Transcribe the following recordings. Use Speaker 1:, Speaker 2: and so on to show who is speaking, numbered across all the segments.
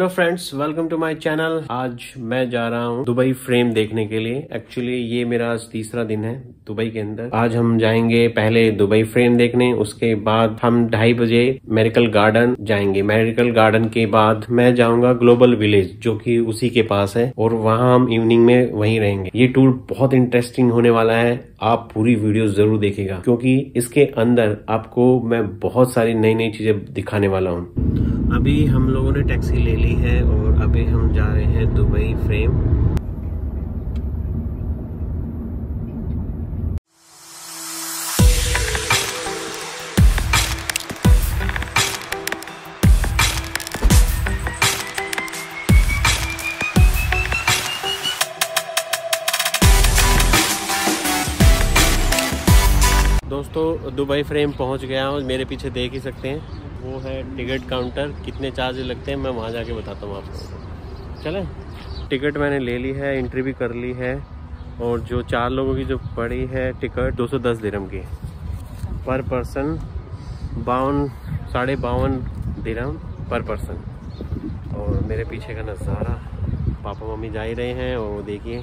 Speaker 1: Hello friends welcome to my channel आज मैं जा रहा हूँ दुबई फ्रेम देखने के लिए। एक्चुअली ये मेरा आज तीसरा दिन है दुबई के अंदर। आज हम जाएँगे पहले दुबई फ्रेम देखने, उसके बाद हम ढाई बजे मेरिकल गार्डन जाएँगे। मेरिकल गार्डन के बाद मैं जाऊँगा ग्लोबल विलेज, जो कि उसी के पास है, और वहाँ हम इवनिंग में वहीं रहेंगे। ये टूर बहुत इंटरेस्टिंग होने वाला है। आप पूरी वीडियो ज़रूर देखेगा क्योंकि इसके अंदर आपको मैं बहुत सारी नई नई चीज़ें दिखाने वाला हूँ। अभी हम लोगों ने टैक्सी ले ली है और अभी हम जा रहे हैं दुबई फ्रेम। दोस्तों, दुबई फ्रेम पहुँच गया हूँ। मेरे पीछे देख ही सकते हैं। वो है टिकट काउंटर, कितने चार्ज लगते हैं मैं वहाँ जाके बताता हूँ आप को चलें? टिकट मैंने ले ली है एंट्री भी कर ली है, और जो चार लोगों की जो पड़ी है टिकट 210 दिरम की पर पर्सन बावन, साढ़े बावन दिरम पर पर्सन। और मेरे पीछे का नज़ारा, पापा मम्मी जा ही रहे हैं, और देखिए।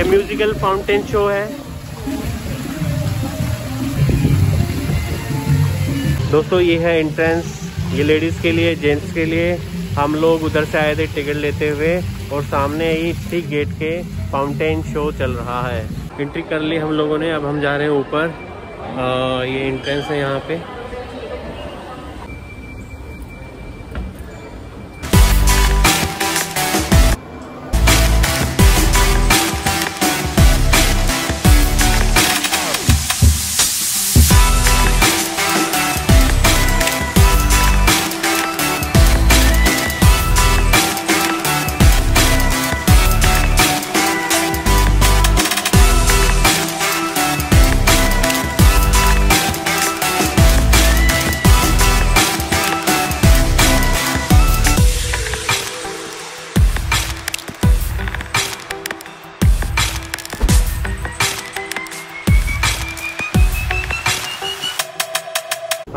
Speaker 1: ये म्यूजिकल फाउंटेन शो है। दोस्तों, ये है एंट्रेंस ये लेडीज़ के लिए जेंट्स के लिए। हम लोग उधर से आए थे टिकट लेते हुए और सामने ही ठीक गेट के फाउंटेन शो चल रहा है। एंट्री कर ली हम लोगों ने। अब हम जा रहे हैं ऊपर। ये एंट्रेंस है यहाँ पे।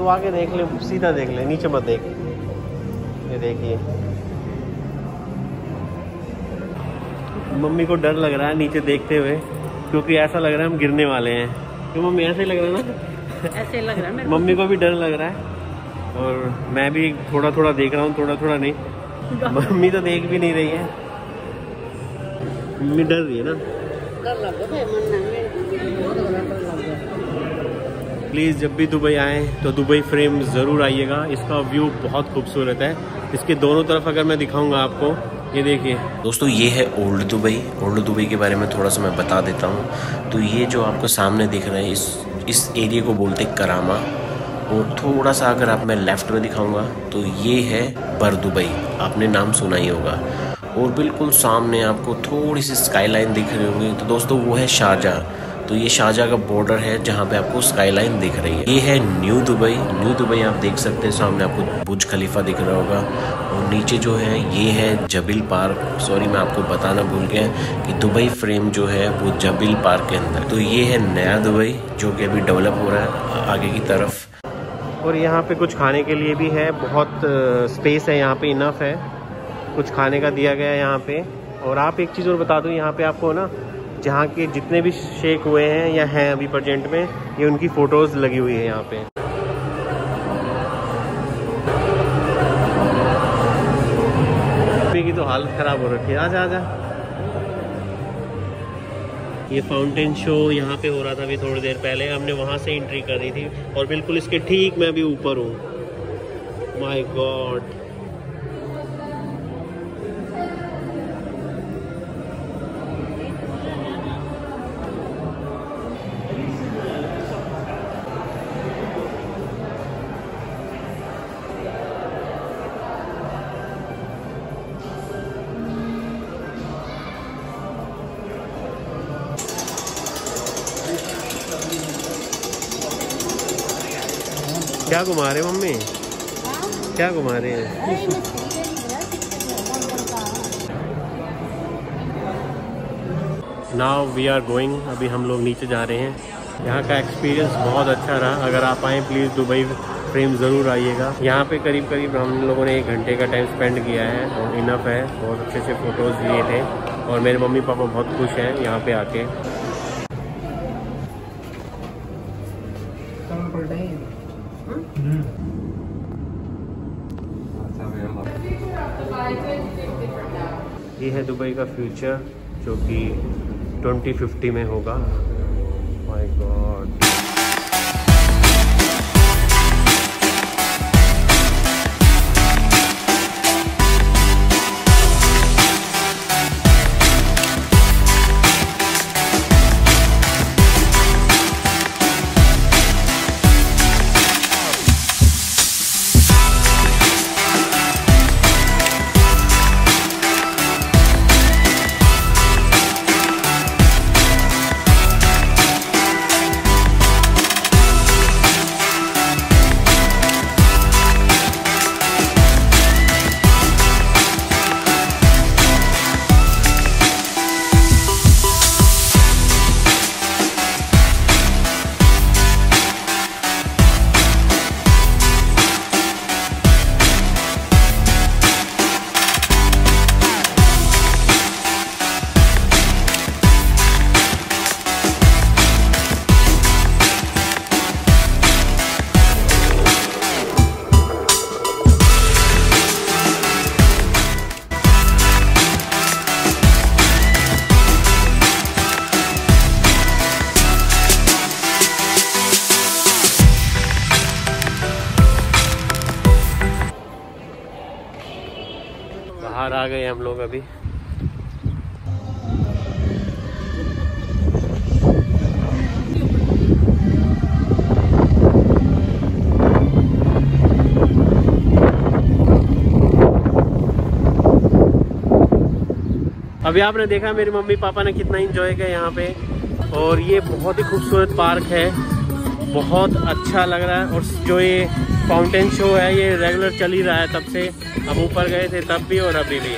Speaker 1: तो आगे देख ले सीधा देख ले नीचे मत देख। ये देखिए। मम्मी को डर लग रहा है नीचे देखते हुए क्योंकि ऐसा लग रहा है हम गिरने वाले हैं। क्यों मम्मी ऐसे लग रहा है ना?
Speaker 2: ऐसे लग रहा है
Speaker 1: मम्मी को भी डर लग रहा है। और मैं भी थोड़ा थोड़ा देख रहा हूँ थोड़ा थोड़ा नहीं। मम्मी तो देख भी नहीं रही है। मम्मी डर रही है ना? प्लीज़ जब भी दुबई आए तो दुबई फ्रेम ज़रूर आइएगा। इसका व्यू बहुत खूबसूरत है। इसके दोनों तरफ़ अगर मैं दिखाऊँगा आपको, ये देखिए।
Speaker 3: दोस्तों, ये है ओल्ड दुबई ओल्ड दुबई के बारे में थोड़ा सा मैं बता देता हूँ। तो ये जो आपको सामने दिख रहा है, इस इस एरिया को बोलते करामा। और थोड़ा सा अगर आप मैं लेफ़्ट में दिखाऊँगा तो ये है बर दुबई आपने नाम सुना ही होगा। और बिल्कुल सामने आपको थोड़ी सी स्काईलाइन दिख रही होगी। तो दोस्तों, वो है शारजाह तो ये शाहजहाँ का बॉर्डर है जहाँ पे आपको स्काईलाइन दिख रही है। ये है न्यू दुबई न्यू दुबई आप देख सकते हैं, सामने आपको बुज खलीफा दिख रहा होगा। और नीचे जो है, ये है जबिल पार्क सॉरी मैं आपको बताना भूल गया कि दुबई फ्रेम जो है, वो जबिल पार्क के अंदर। तो ये है नया दुबई जो कि अभी डेवलप हो रहा है, आगे की तरफ़।
Speaker 1: और यहाँ पे कुछ खाने के लिए भी है, बहुत स्पेस है यहाँ पे इनफ है। कुछ खाने का दिया गया है यहाँ पे। और आप एक चीज़ और बता दो, यहाँ पे आपको ना जहाँ के जितने भी शेक हुए हैं या हैं अभी प्रजेंट में, ये उनकी फ़ोटोज़ लगी हुई है यहाँ पे। की तो हालत ख़राब हो रखी है। आजा आजा। ये फाउंटेन शो यहाँ पे हो रहा था अभी थोड़ी देर पहले। हमने वहाँ से एंट्री कर थी और बिल्कुल इसके ठीक मैं अभी ऊपर हूँ। माई गॉड क्या घुमा रहे मम्मी? क्या घुमा रहे हैं? नाव वी आर गोइंग अभी हम लोग नीचे जा रहे हैं। यहाँ का एक्सपीरियंस बहुत अच्छा रहा। अगर आप आएँ प्लीज़ दुबई फ्रेम ज़रूर आइएगा। यहाँ पे करीब करीब हम लोगों ने एक घंटे का टाइम स्पेंड किया है और इनफ है। बहुत अच्छे से फ़ोटोज़ लिए थे। और मेरे मम्मी पापा बहुत खुश हैं यहाँ पे आके। ये है दुबई का फ्यूचर जो कि 2050 में होगा। माय गॉड बाहर आ गए हम लोग अभी। अभी आपने देखा मेरी मम्मी पापा ने कितना इंजॉय किया यहाँ पे। और ये बहुत ही खूबसूरत पार्क है। बहुत अच्छा लग रहा है। और जो ये फाउंटेन शो है, ये रेगुलर चल ही रहा है तब से। हम ऊपर गए थे तब भी और अभी भी।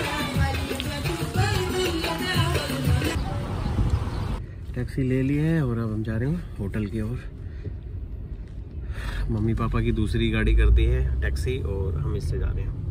Speaker 1: टैक्सी ले ली है और अब हम जा रहे हैं होटल की ओर। मम्मी पापा की दूसरी गाड़ी कर दी है टैक्सी और हम इससे जा रहे हैं।